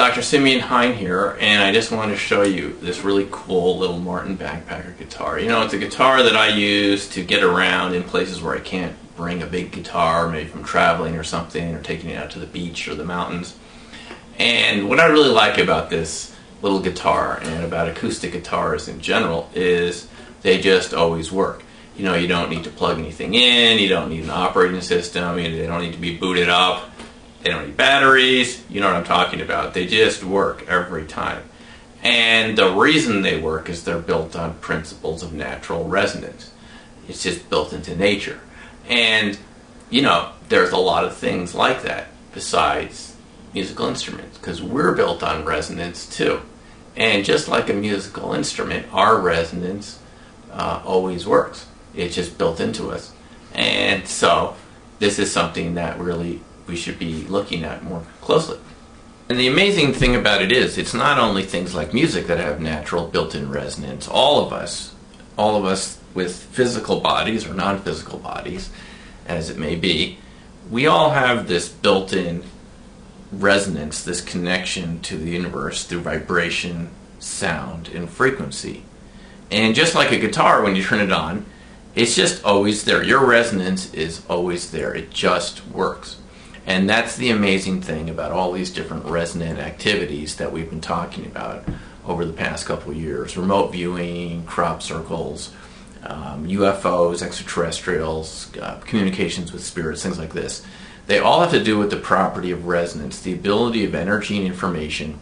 Dr. Simeon Hein here, and I just wanted to show you this really cool little Martin Backpacker guitar. You know, it's a guitar that I use to get around in places where I can't bring a big guitar, maybe from traveling or something, or taking it out to the beach or the mountains. And what I really like about this little guitar and about acoustic guitars in general is they just always work. You know, you don't need to plug anything in, you don't need an operating system, they don't need to be booted up they don't need batteries. You know what I'm talking about. They just work every time. And the reason they work is they're built on principles of natural resonance. It's just built into nature. And, you know, there's a lot of things like that besides musical instruments because we're built on resonance too. And just like a musical instrument, our resonance uh, always works. It's just built into us. And so this is something that really we should be looking at more closely. And the amazing thing about it is, it's not only things like music that have natural built-in resonance. All of us, all of us with physical bodies or non-physical bodies, as it may be, we all have this built-in resonance, this connection to the universe through vibration, sound, and frequency. And just like a guitar, when you turn it on, it's just always there. Your resonance is always there. It just works. And that's the amazing thing about all these different resonant activities that we've been talking about over the past couple years. Remote viewing, crop circles, um, UFOs, extraterrestrials, uh, communications with spirits, things like this. They all have to do with the property of resonance, the ability of energy and information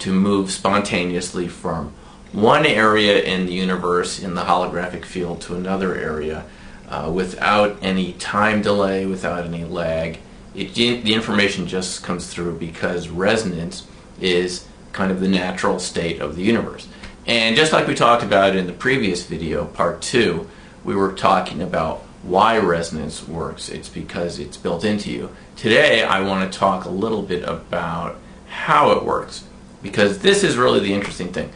to move spontaneously from one area in the universe in the holographic field to another area uh, without any time delay, without any lag, it, the information just comes through because resonance is kind of the natural state of the universe. And just like we talked about in the previous video, part two, we were talking about why resonance works. It's because it's built into you. Today, I want to talk a little bit about how it works because this is really the interesting thing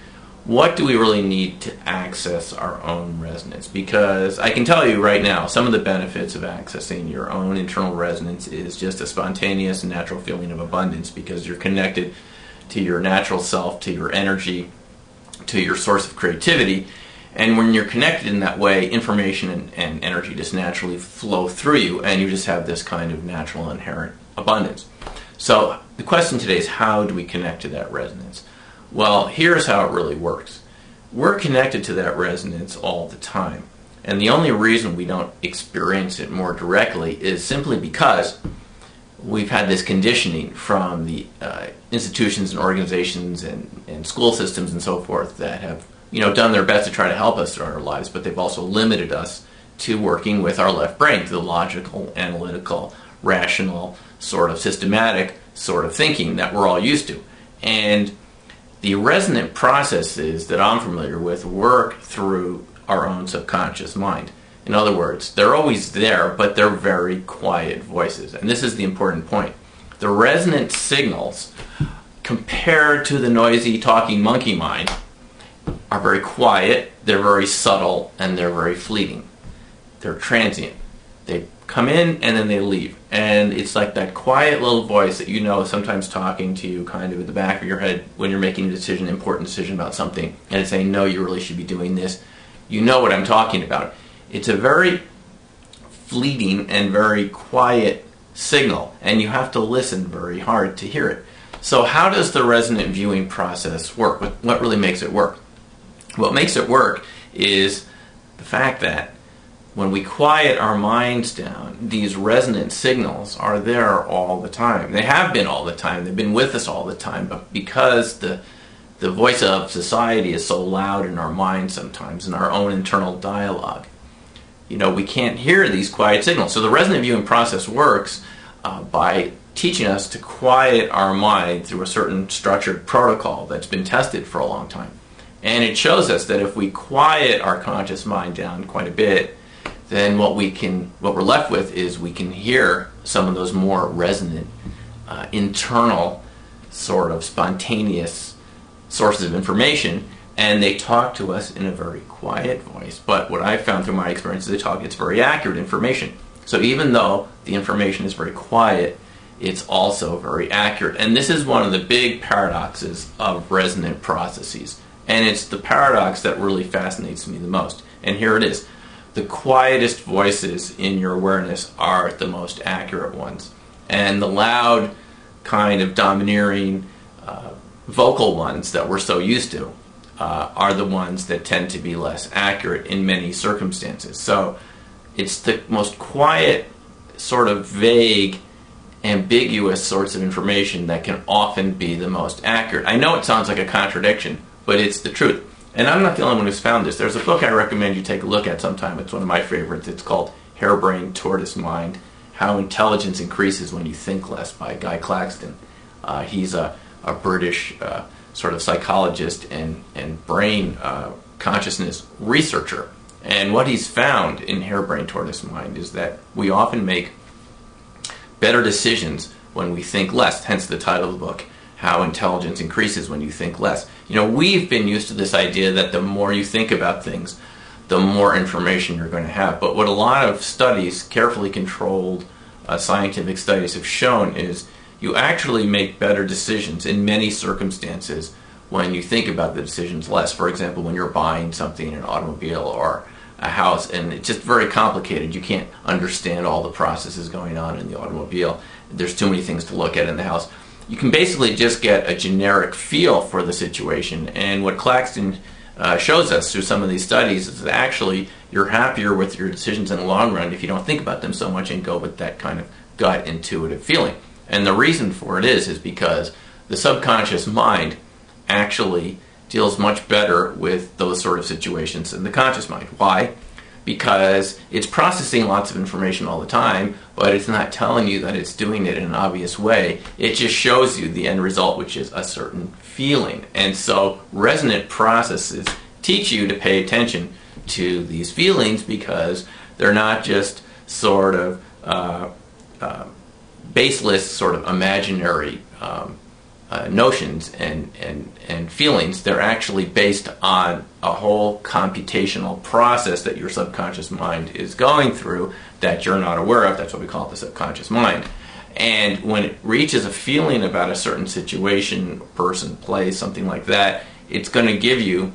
what do we really need to access our own resonance? Because I can tell you right now, some of the benefits of accessing your own internal resonance is just a spontaneous and natural feeling of abundance because you're connected to your natural self, to your energy, to your source of creativity. And when you're connected in that way, information and, and energy just naturally flow through you, and you just have this kind of natural inherent abundance. So the question today is how do we connect to that resonance? Well, here's how it really works. We're connected to that resonance all the time. And the only reason we don't experience it more directly is simply because we've had this conditioning from the uh, institutions and organizations and, and school systems and so forth that have you know done their best to try to help us throughout our lives, but they've also limited us to working with our left brain, the logical, analytical, rational, sort of systematic sort of thinking that we're all used to. And the resonant processes that I'm familiar with work through our own subconscious mind. In other words, they're always there, but they're very quiet voices. And this is the important point. The resonant signals, compared to the noisy talking monkey mind, are very quiet, they're very subtle, and they're very fleeting. They're transient. They come in and then they leave. And it's like that quiet little voice that you know sometimes talking to you kind of at the back of your head when you're making a decision, important decision about something, and it's saying, no, you really should be doing this. You know what I'm talking about. It's a very fleeting and very quiet signal, and you have to listen very hard to hear it. So, how does the resonant viewing process work? What really makes it work? What makes it work is the fact that when we quiet our minds down, these resonant signals are there all the time. They have been all the time. They've been with us all the time. But because the the voice of society is so loud in our minds sometimes, in our own internal dialogue, you know, we can't hear these quiet signals. So the resonant viewing process works uh, by teaching us to quiet our mind through a certain structured protocol that's been tested for a long time. And it shows us that if we quiet our conscious mind down quite a bit, then what we can what we're left with is we can hear some of those more resonant uh, internal sort of spontaneous sources of information and they talk to us in a very quiet voice but what i've found through my experience is they talk it's very accurate information so even though the information is very quiet it's also very accurate. And this is one of the big paradoxes of resonant processes. And it's the paradox that really fascinates me the most. And here it is. The quietest voices in your awareness are the most accurate ones. And the loud, kind of domineering, uh, vocal ones that we're so used to uh, are the ones that tend to be less accurate in many circumstances. So it's the most quiet, sort of vague, ambiguous sorts of information that can often be the most accurate. I know it sounds like a contradiction, but it's the truth. And I'm not the only one who's found this. There's a book I recommend you take a look at sometime. It's one of my favorites. It's called Hare Brain Tortoise Mind How Intelligence Increases When You Think Less by Guy Claxton. Uh, he's a, a British uh, sort of psychologist and, and brain uh, consciousness researcher. And what he's found in Hare Brain Tortoise Mind is that we often make better decisions when we think less, hence the title of the book how intelligence increases when you think less. You know, we've been used to this idea that the more you think about things, the more information you're going to have. But what a lot of studies, carefully controlled uh, scientific studies, have shown is you actually make better decisions in many circumstances when you think about the decisions less. For example, when you're buying something, an automobile or a house, and it's just very complicated. You can't understand all the processes going on in the automobile. There's too many things to look at in the house you can basically just get a generic feel for the situation. And what Claxton uh, shows us through some of these studies is that actually you're happier with your decisions in the long run if you don't think about them so much and go with that kind of gut intuitive feeling. And the reason for it is is because the subconscious mind actually deals much better with those sort of situations than the conscious mind. Why? Because it's processing lots of information all the time, but it's not telling you that it's doing it in an obvious way. It just shows you the end result, which is a certain feeling. And so resonant processes teach you to pay attention to these feelings because they're not just sort of uh, uh, baseless, sort of imaginary um, uh, notions and, and, and feelings, they're actually based on a whole computational process that your subconscious mind is going through that you're not aware of. That's what we call the subconscious mind. And when it reaches a feeling about a certain situation, person, place, something like that, it's going to give you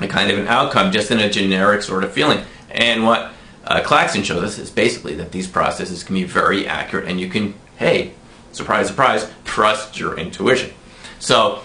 a kind of an outcome just in a generic sort of feeling. And what uh, Claxton shows us is basically that these processes can be very accurate and you can, hey, surprise, surprise, trust your intuition. So,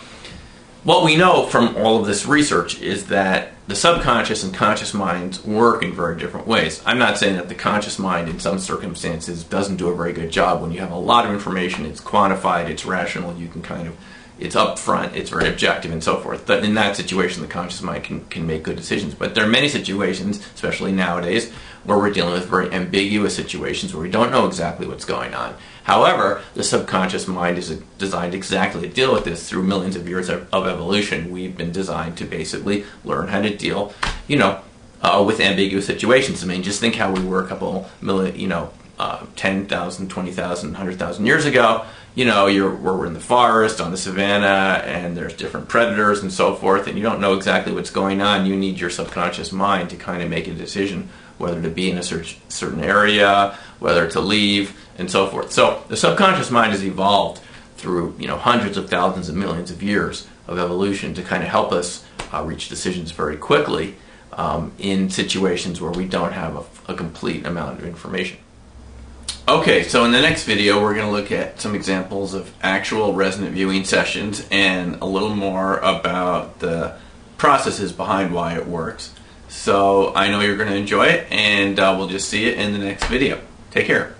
what we know from all of this research is that the subconscious and conscious minds work in very different ways. I'm not saying that the conscious mind, in some circumstances, doesn't do a very good job. When you have a lot of information, it's quantified, it's rational, you can kind of, it's upfront, it's very objective, and so forth. But in that situation, the conscious mind can, can make good decisions. But there are many situations, especially nowadays, where we're dealing with very ambiguous situations where we don't know exactly what's going on. However, the subconscious mind is designed exactly to deal with this through millions of years of, of evolution. We've been designed to basically learn how to deal, you know, uh, with ambiguous situations. I mean, just think how we were a couple million, you know, uh, 10,000, 20,000, 100,000 years ago. You know, you're, we're in the forest, on the savannah, and there's different predators and so forth, and you don't know exactly what's going on. You need your subconscious mind to kind of make a decision whether to be in a certain area, whether to leave, and so forth. So the subconscious mind has evolved through you know hundreds of thousands of millions of years of evolution to kind of help us uh, reach decisions very quickly um, in situations where we don't have a, a complete amount of information. Okay, so in the next video we're going to look at some examples of actual resonant viewing sessions and a little more about the processes behind why it works. So I know you're going to enjoy it and uh, we'll just see it in the next video. Take care.